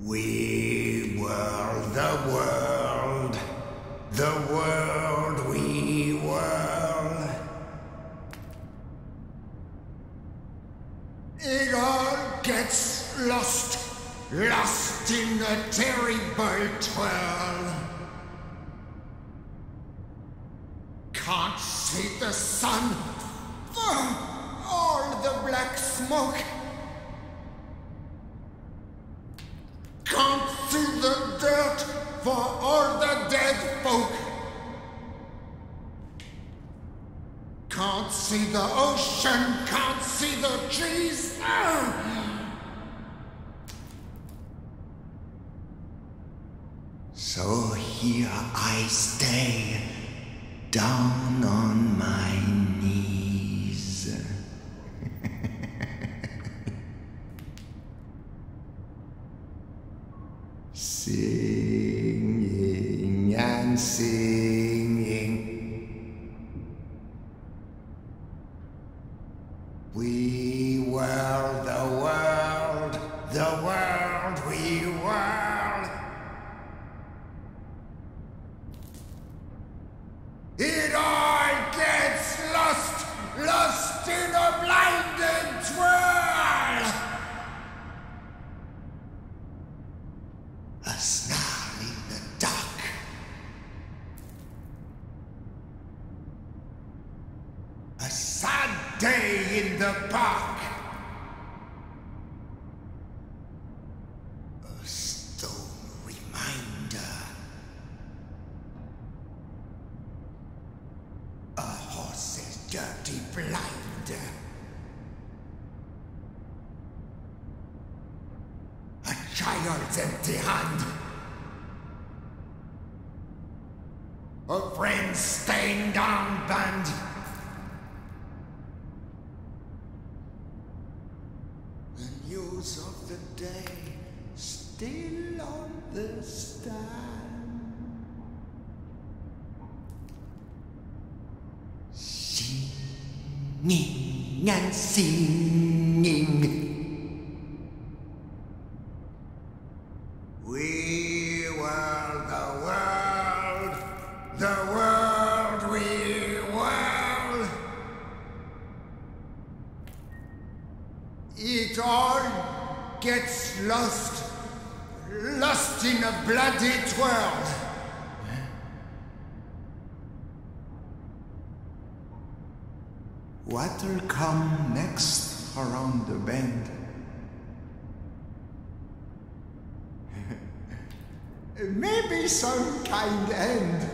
We were the world, the world we were. It all gets lost, lost in a terrible twirl. Can't see the sun, Ugh, all the black smoke. For all the dead folk. Can't see the ocean, can't see the trees. So here I stay, down on my dirty blinder. A child's empty hand. A friend's stained armband. The news of the day still on the stand. Singing and singing. The bend? Maybe some kind end.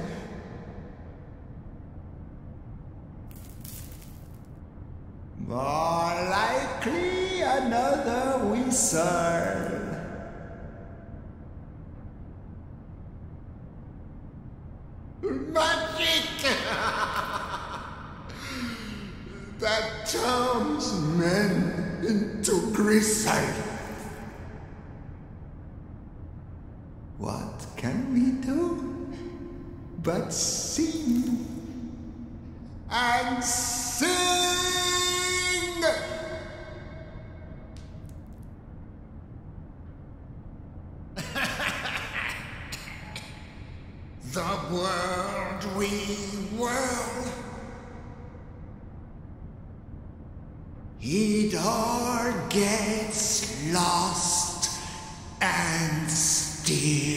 The world we were. It all gets lost and still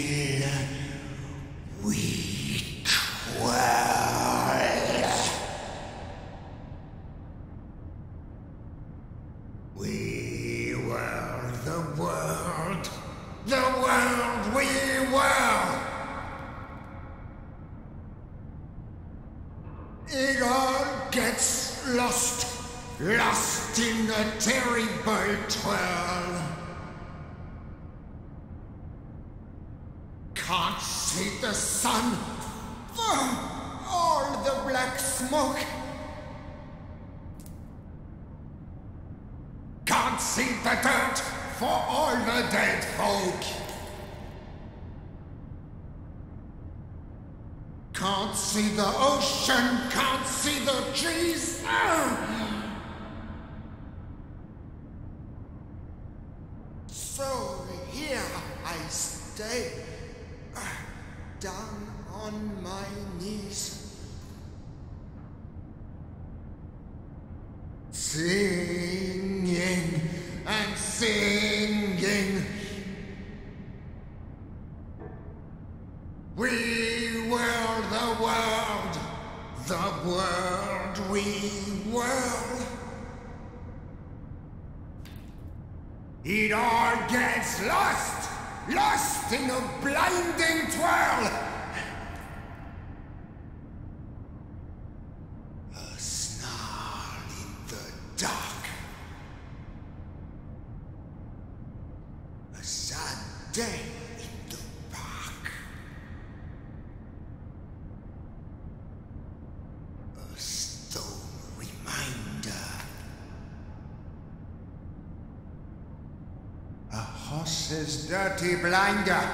dirty blinder.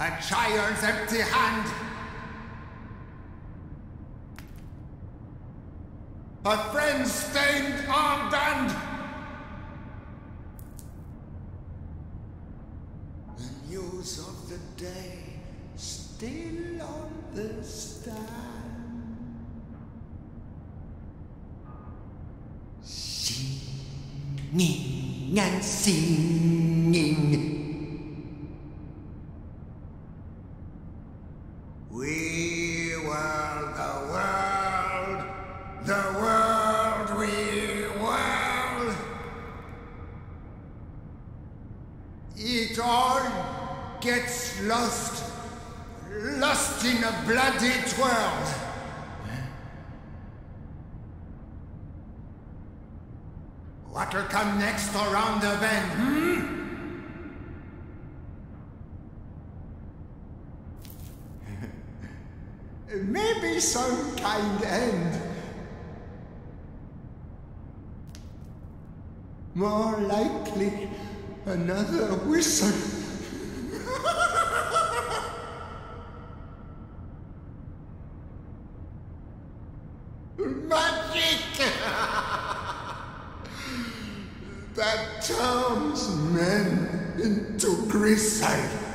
A child's empty hand grey side.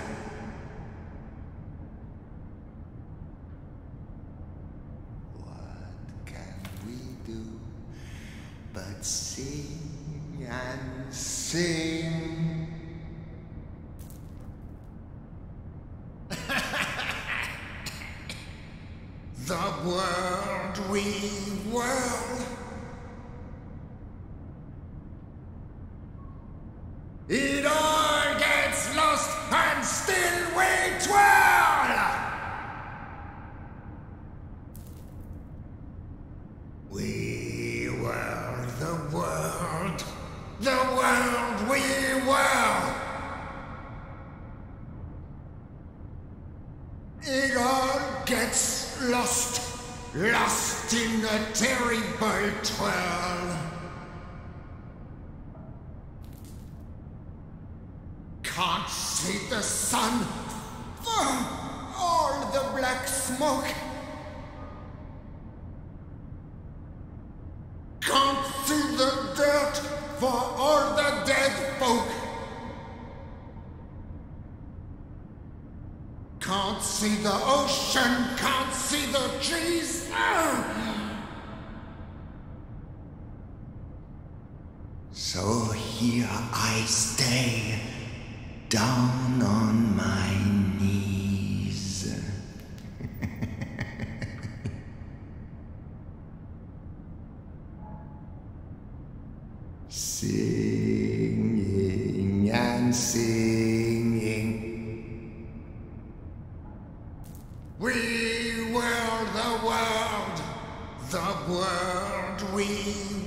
we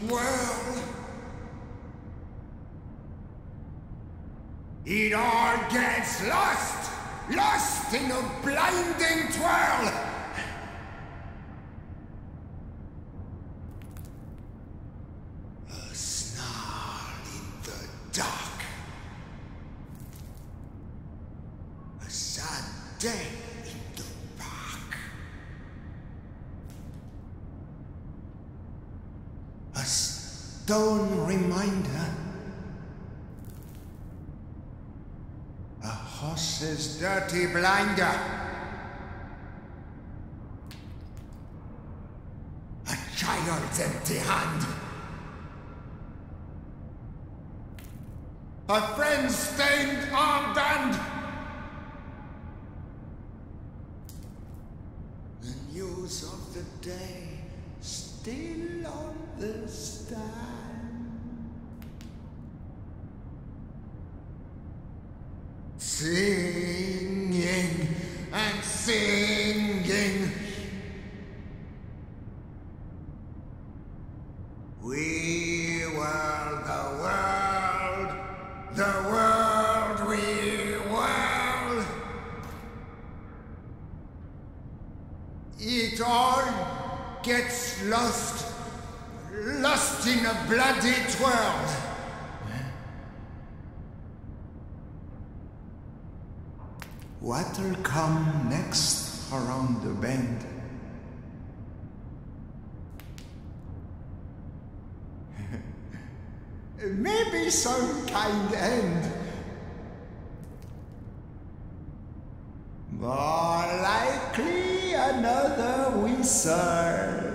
will. It all gets lost, lost in a blinding twirl. Some kind end. More likely another whistle.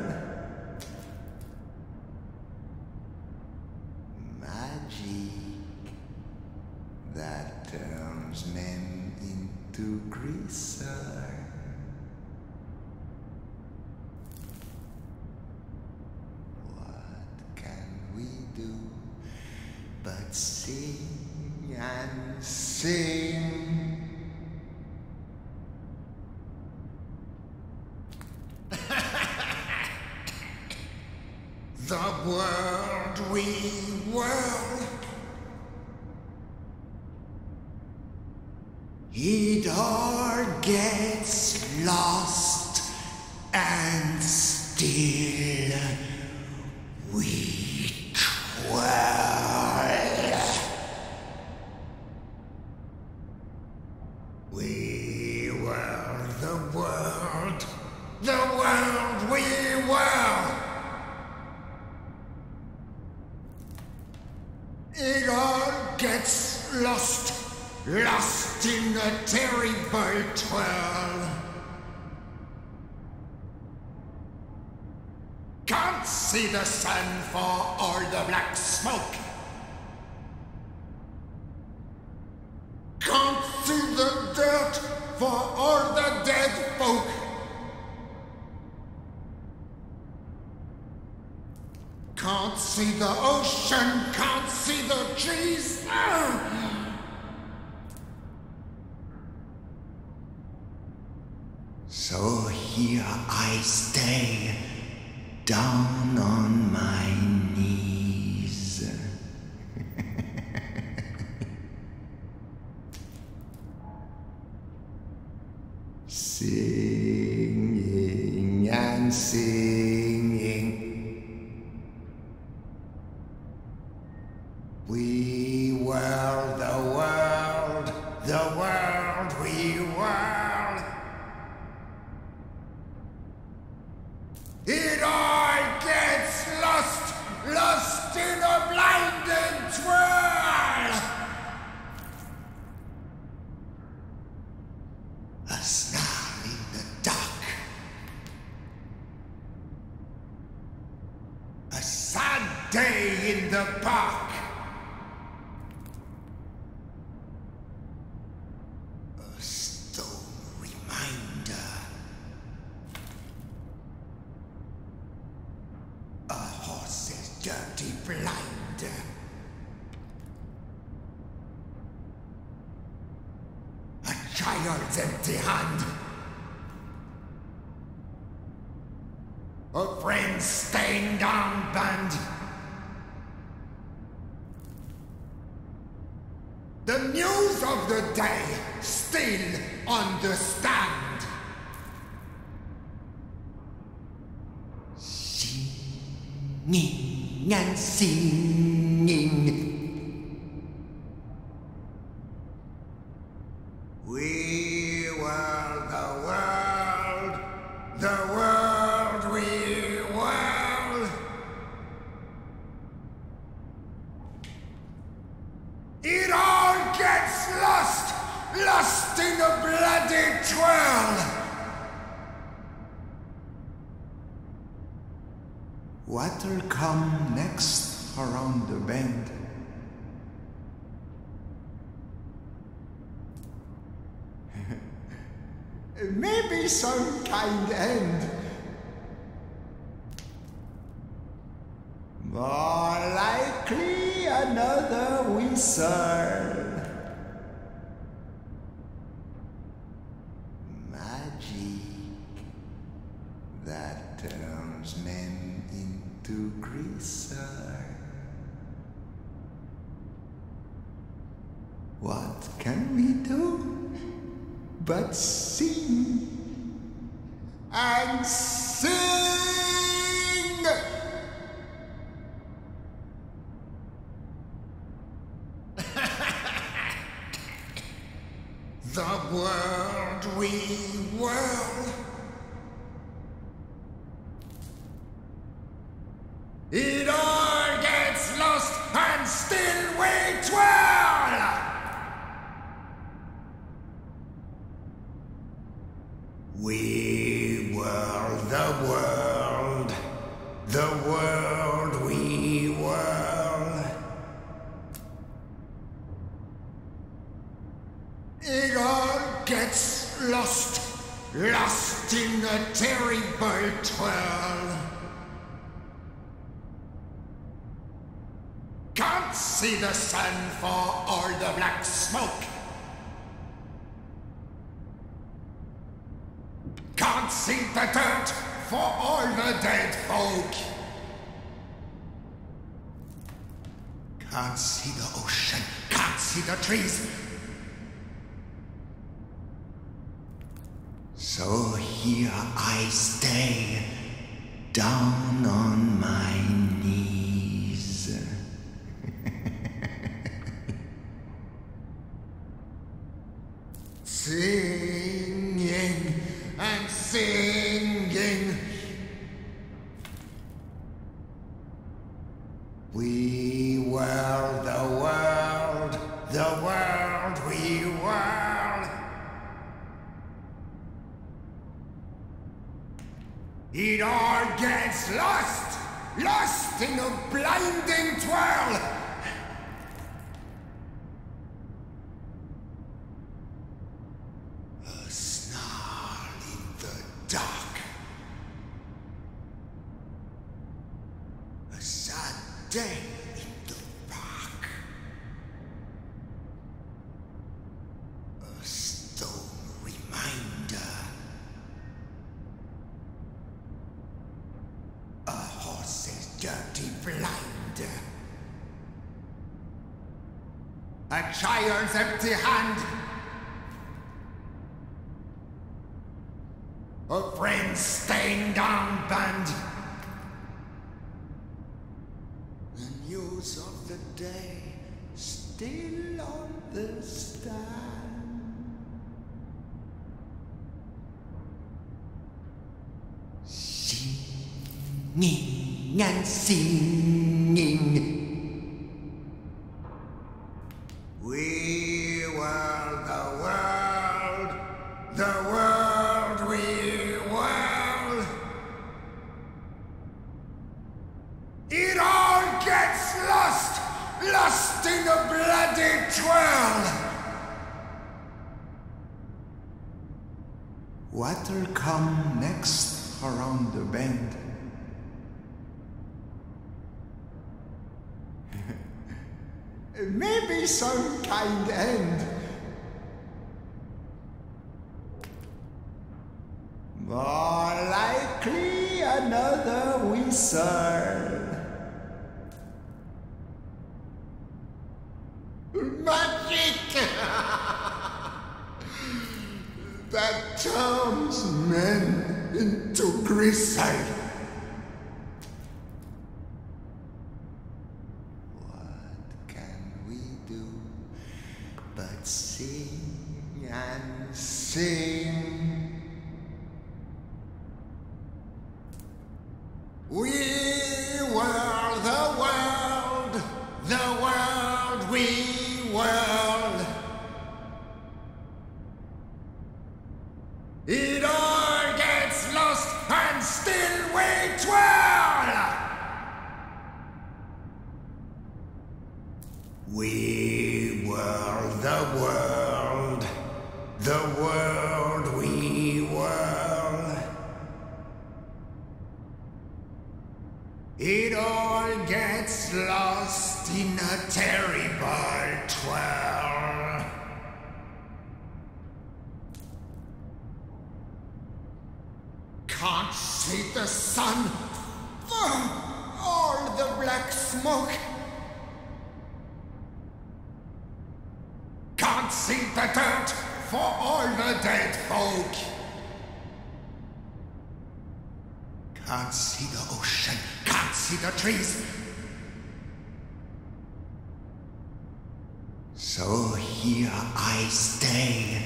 Singing What'll come next around the bend? Maybe some kind end. More likely another wizard. but sing and sing. Can't see the ocean. Can't see the trees. So here I stay, down on my come next around the bend? Maybe some kind end. More likely another whistle. Magic! that tone men into Grisile. see the dirt for all the dead folk. Can't see the ocean, can't see the trees. So here I stay,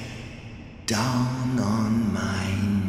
down on my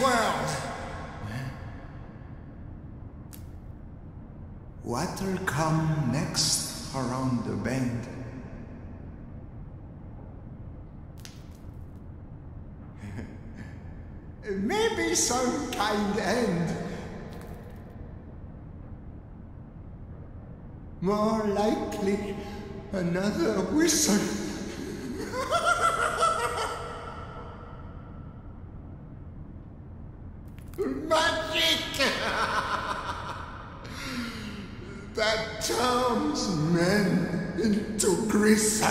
world. What'll come next around the bend? Maybe some kind end. More likely, another whistle. turns men into grease.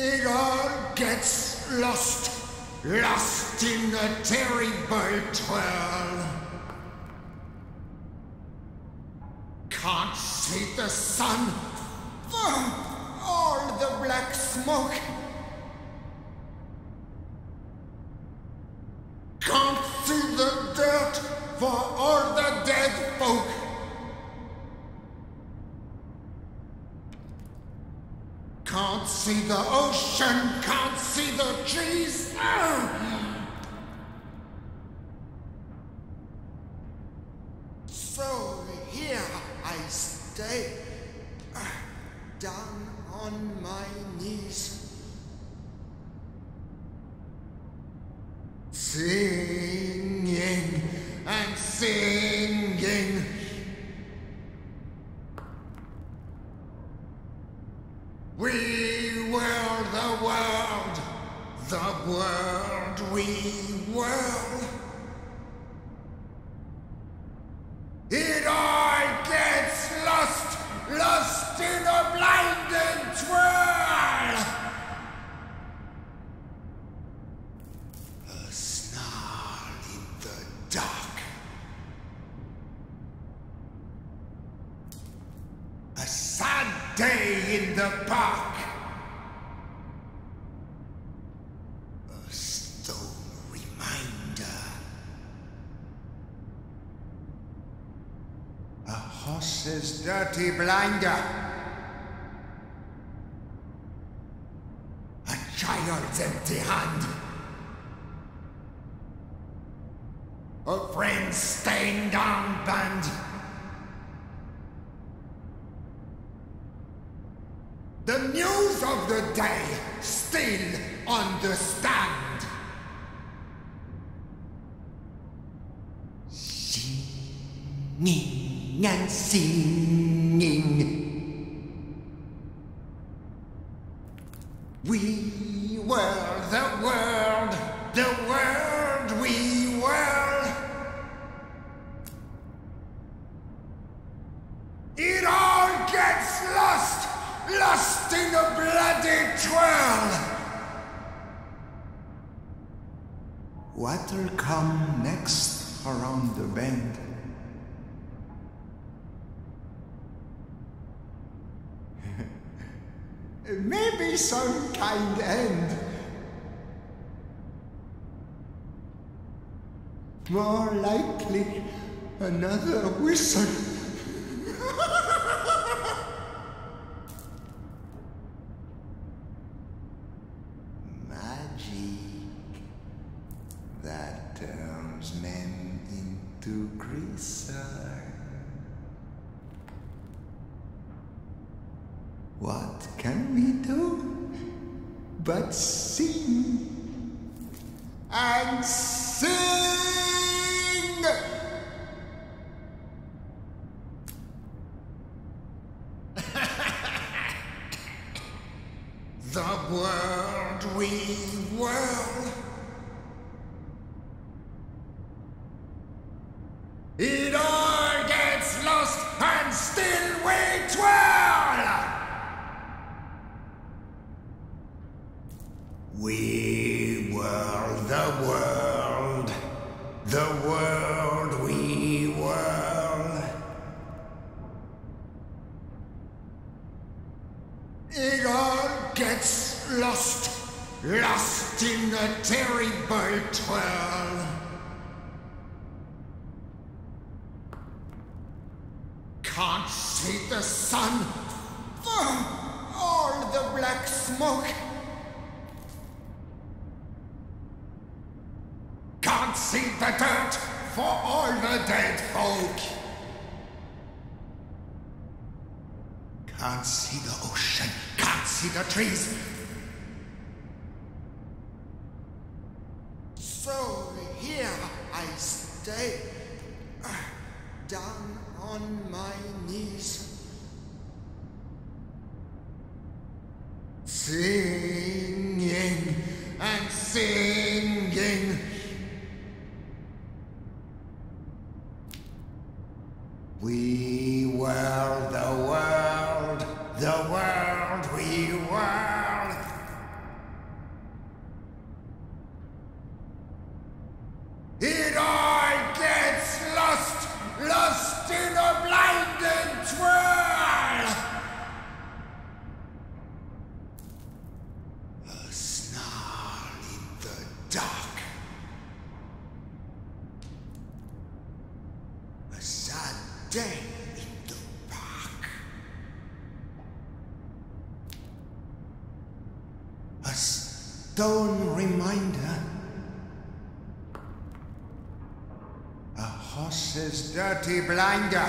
It all gets lost. Lost in the terrible twirl. Can't see the sun. Oh, all the black smoke A friend's stained band. The news of the day still understand. Singing and singing. We were the world. stone reminder. A horse's dirty blinder.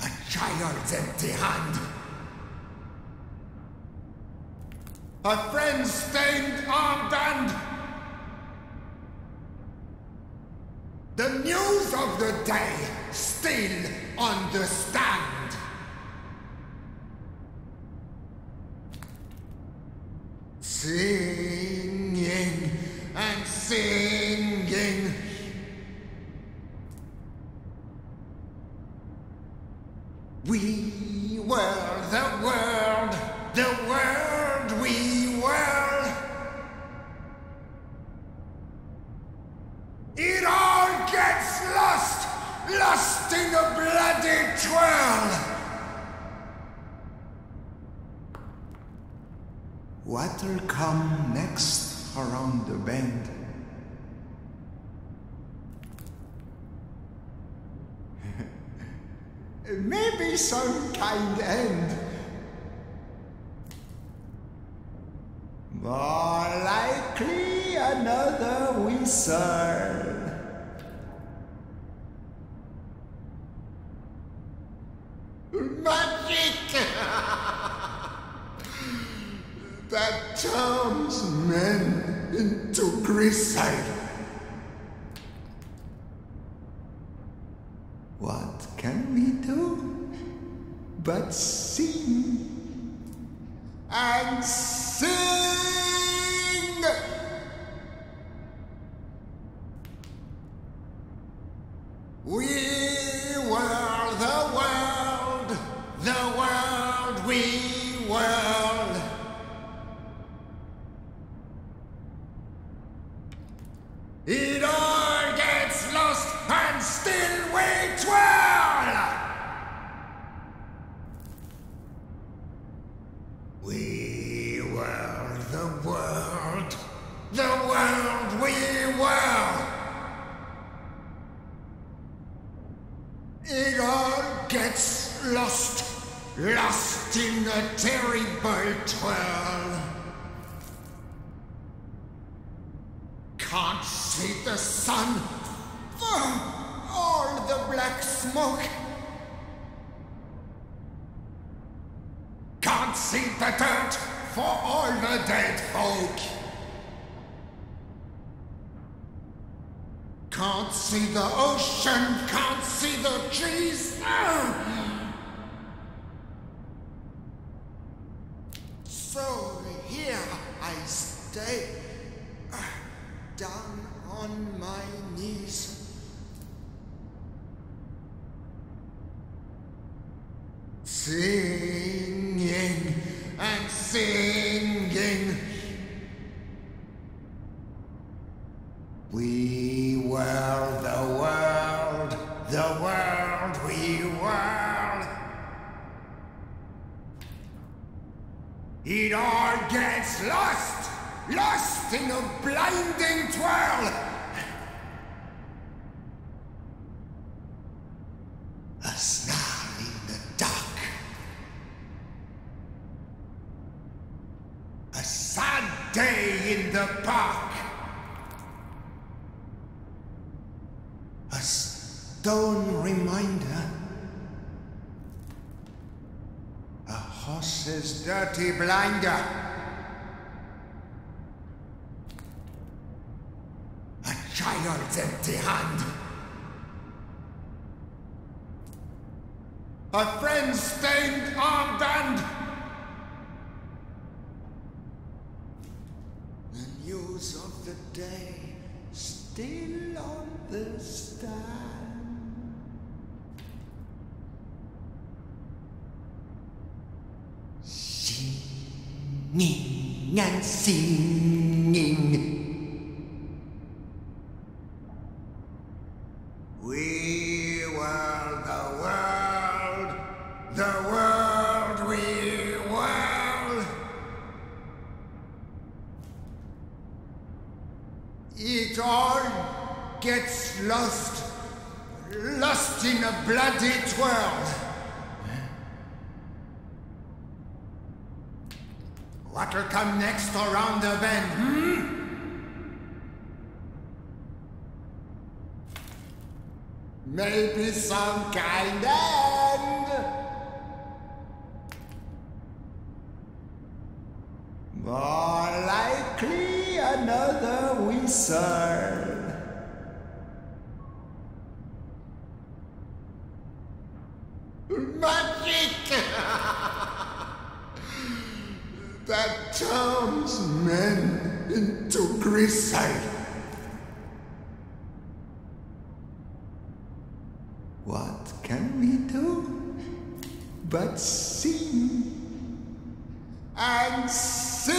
A child's empty hand. A friend's stained armband. The news of the day still on the stand. see. we were. A stone reminder. A horse's dirty blinder. A child's empty hand. A friend's stained armband. The news of the day still on the está. Xin nhìn ngang xin and sing.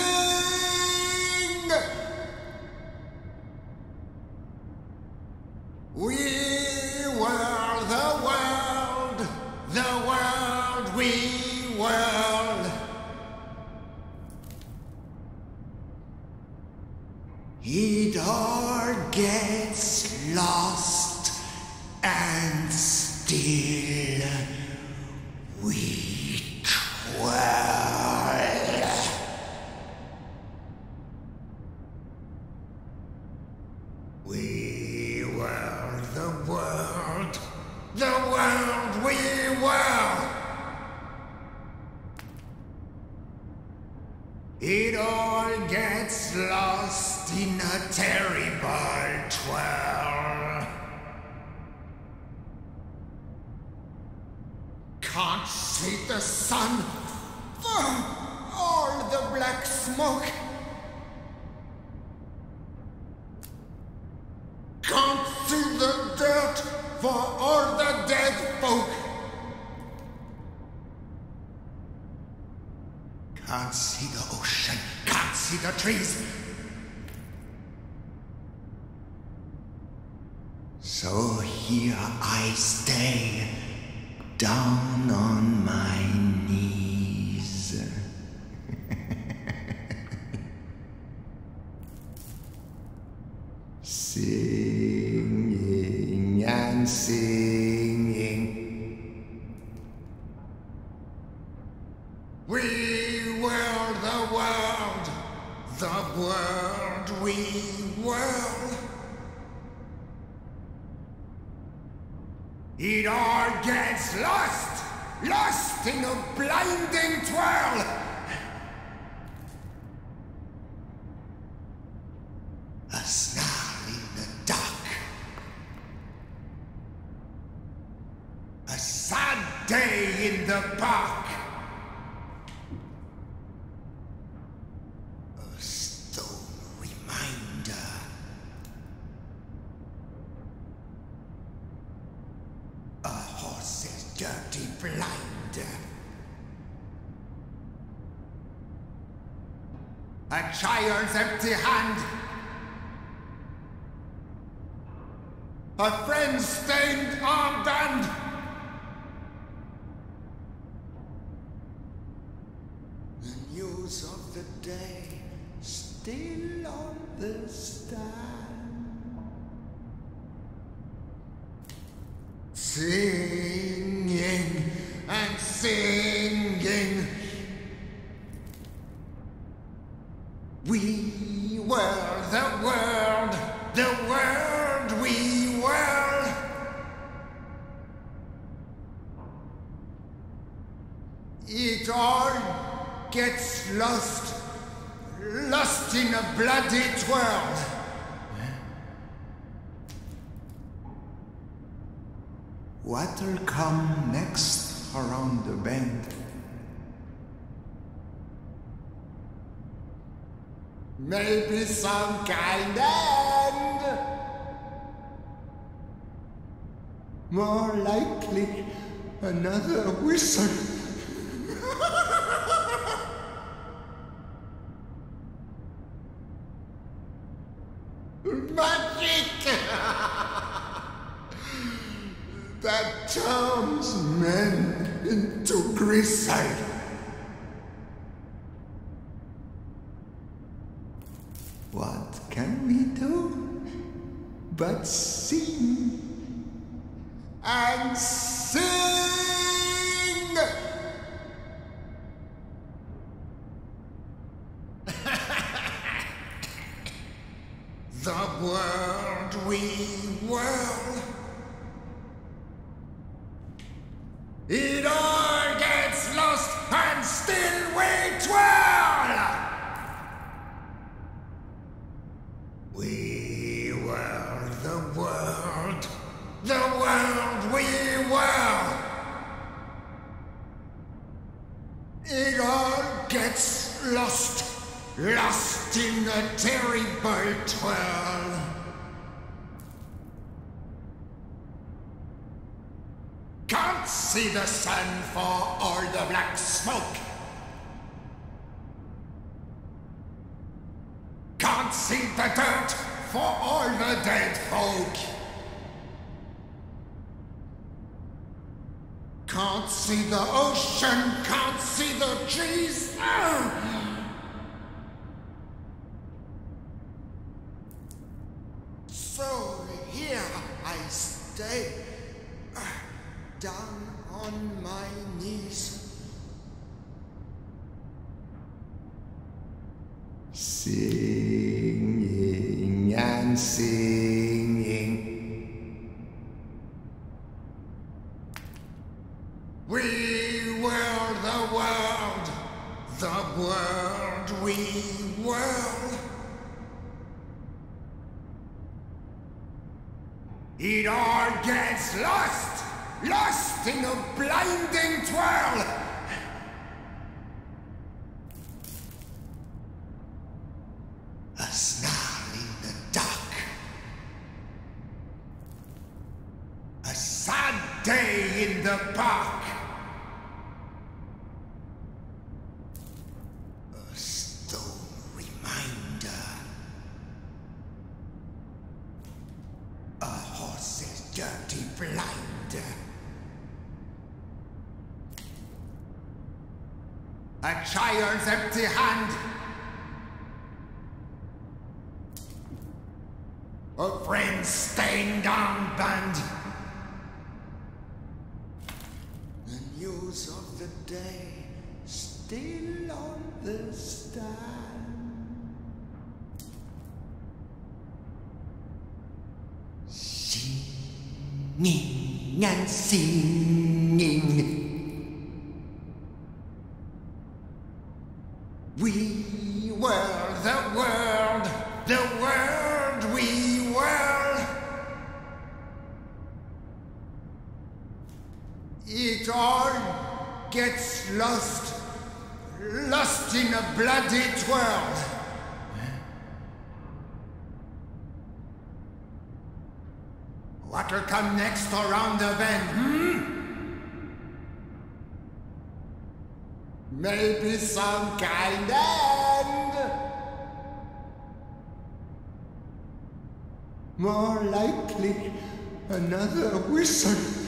It all gets lost! Lost in a blinding twirl! some kind end. More likely, another whistle. Magic! that turns men into gristle. But We were the world, the world we were. It all gets lost, lost in a blinding twirl More likely, another whistle.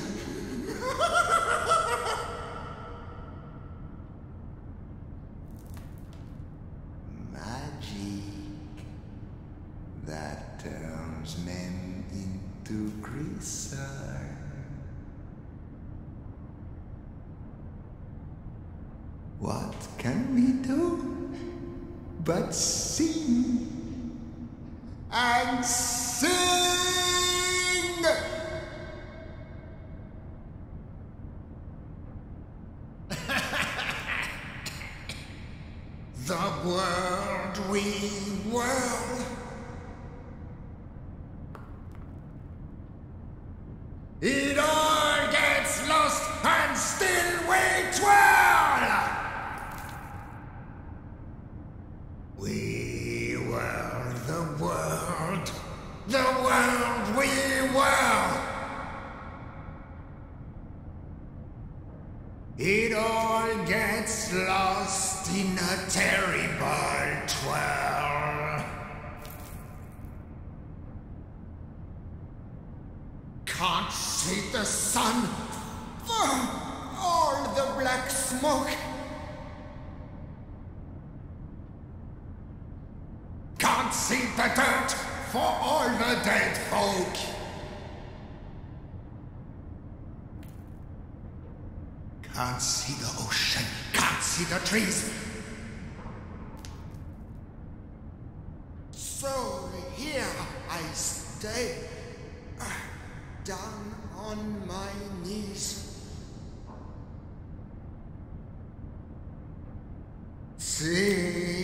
see.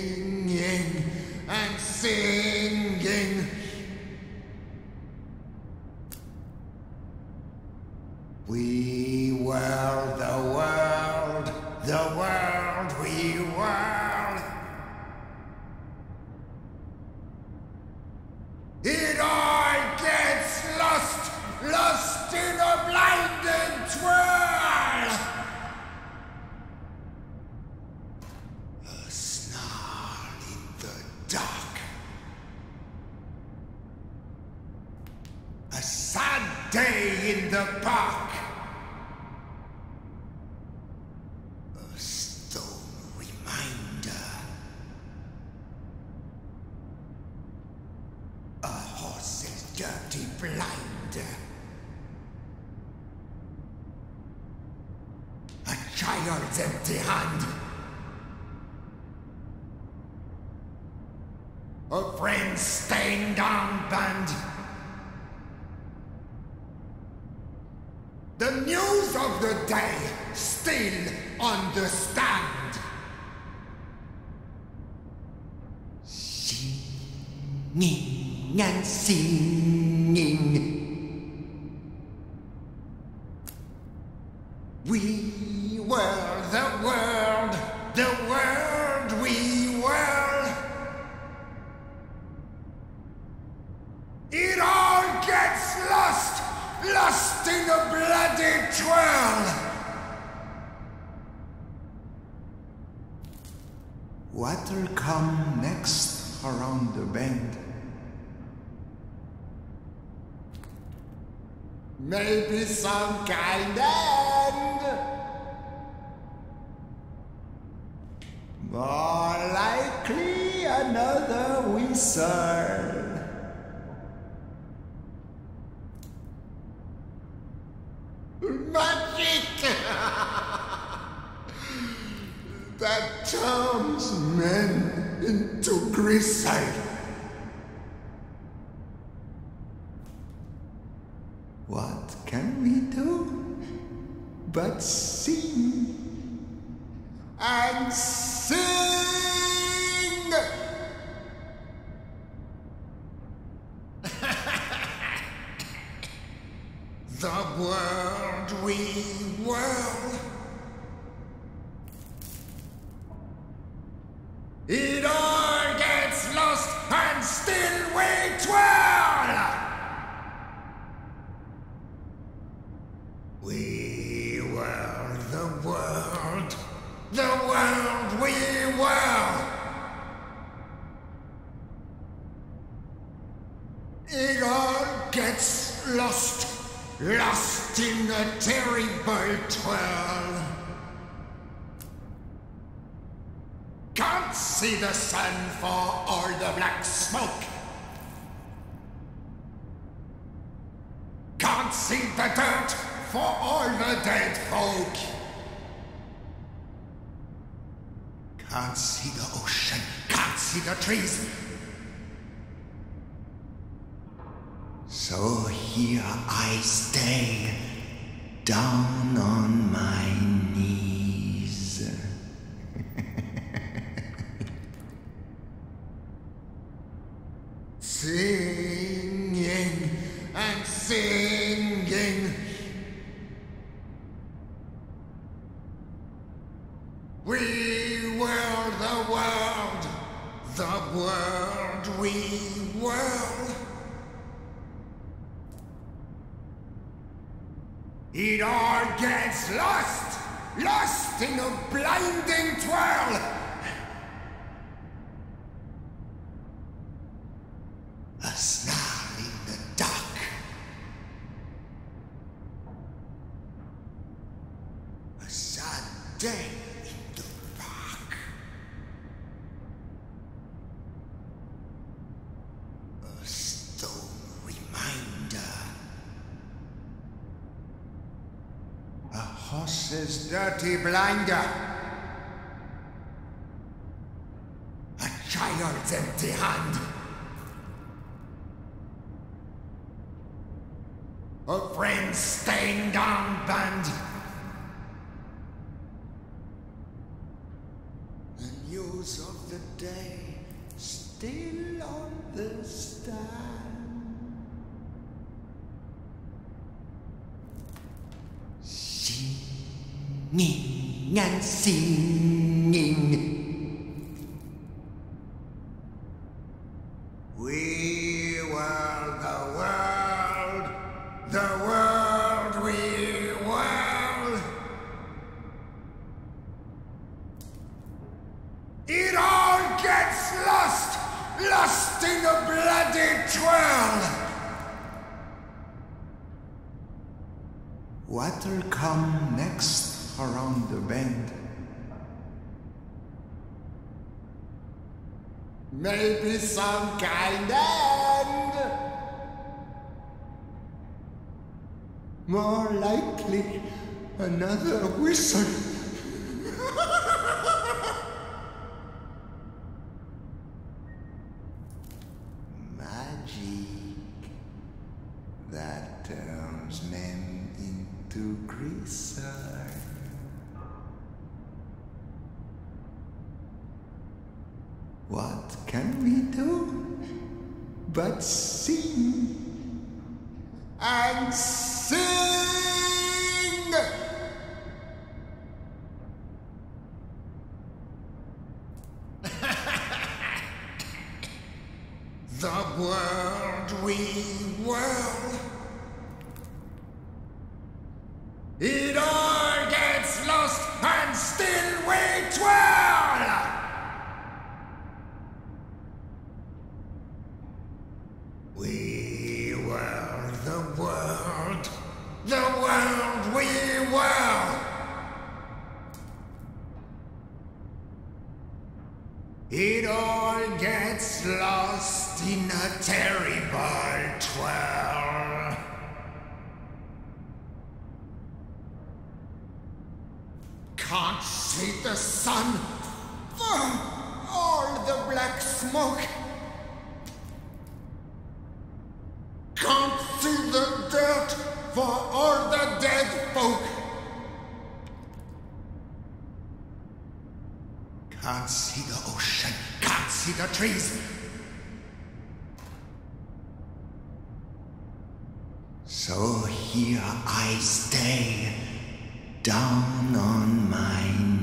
Maybe some kind end. More likely another wizard. Magic! that turns men into grizzled. thanks. Water come next around the bend. Maybe some kind end. More likely, another whistle. Can't see the ocean, can't see the trees. So here I stay, down on my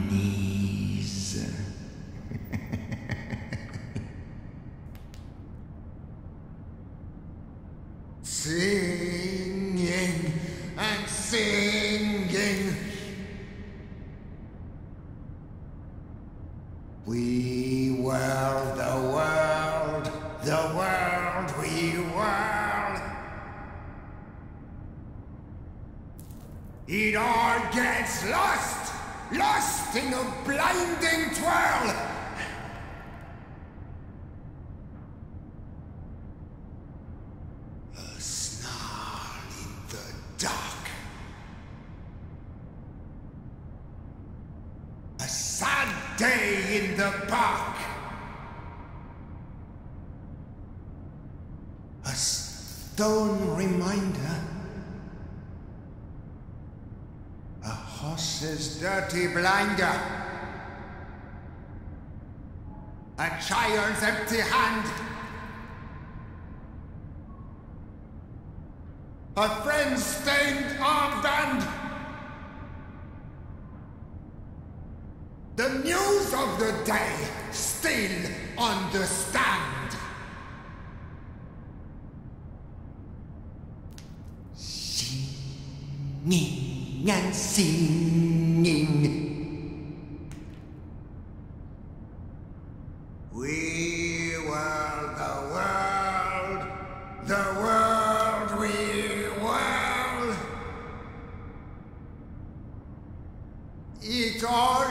All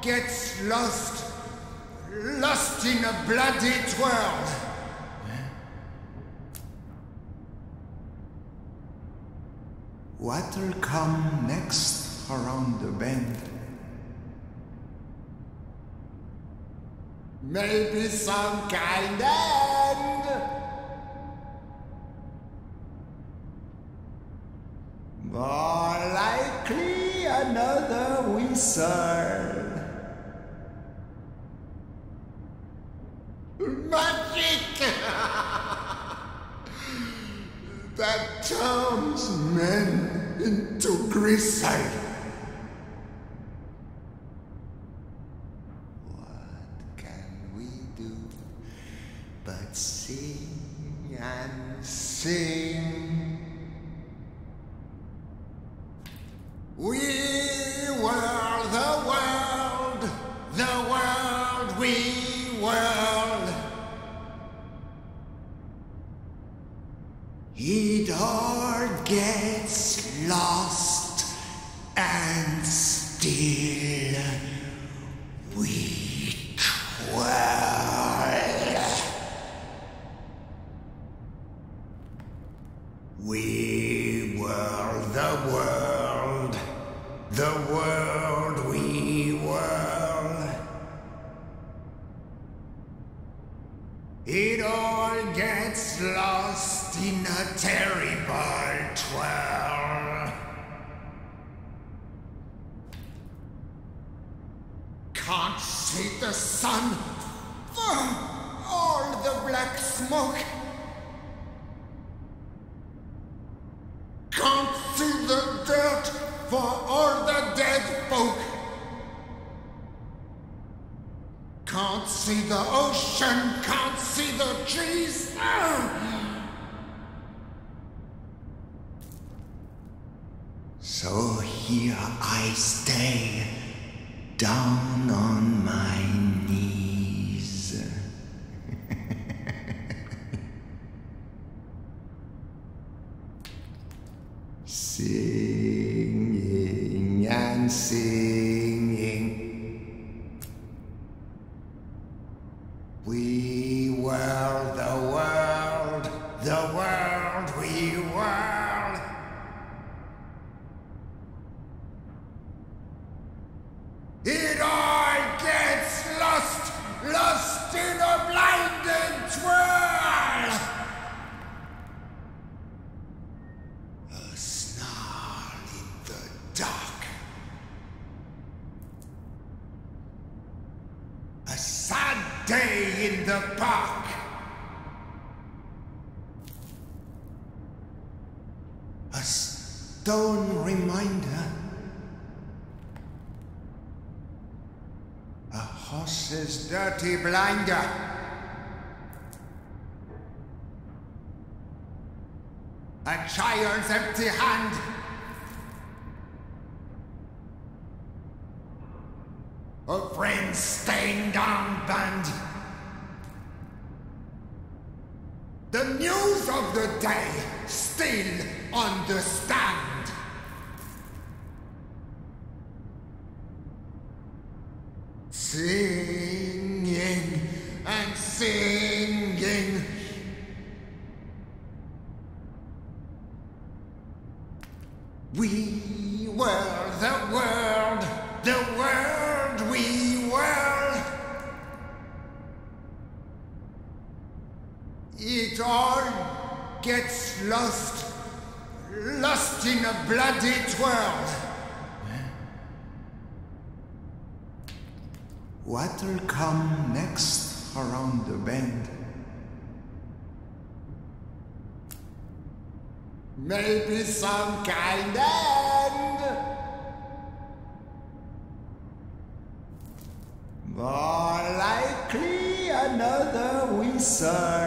gets lost, lost in a bloody twirl. What'll come next around the bend? Maybe some kind end. More likely another concern. Magic! that turns men into greasy. but sing and sing. sun, for all the black smoke. Can't see the dirt for all the dead folk. Can't see the ocean, can't see the trees. So here I stay, down on my see. the bend. Maybe some kind end. More likely another wizard.